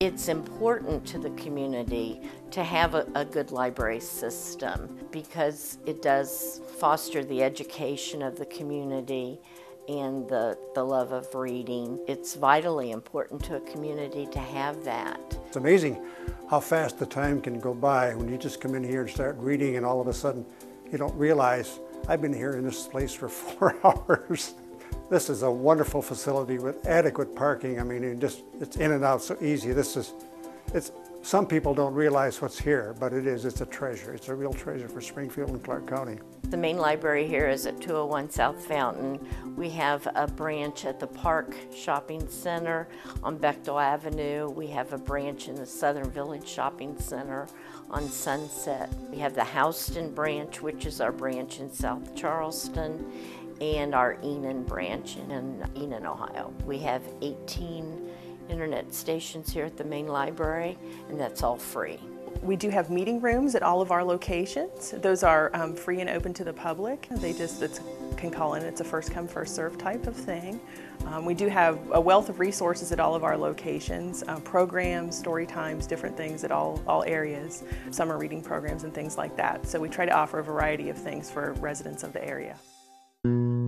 It's important to the community to have a, a, good library system because it does foster the education of the community and the, the love of reading. It's vitally important to a community to have that. It's amazing how fast the time can go by when you just come in here and start reading and all of a sudden you don't realize I've been here in this place for four hours. This is a wonderful facility with adequate parking. I mean, just it's in and out so easy. This is, it's some people don't realize what's here, but it is. It's a treasure. It's a real treasure for Springfield and Clark County. The main library here is at 201 South Fountain. We have a branch at the Park Shopping Center on Bechtel Avenue. We have a branch in the Southern Village Shopping Center on Sunset. We have the Houston branch, which is our branch in South Charleston and our Enon branch in Enon, Ohio. We have 18 internet stations here at the main library, and that's all free. We do have meeting rooms at all of our locations. Those are um, free and open to the public. They just can call in. It's a first come, first serve type of thing. Um, we do have a wealth of resources at all of our locations, uh, programs, story times, different things at all, all areas, summer reading programs and things like that. So we try to offer a variety of things for residents of the area. Thank you.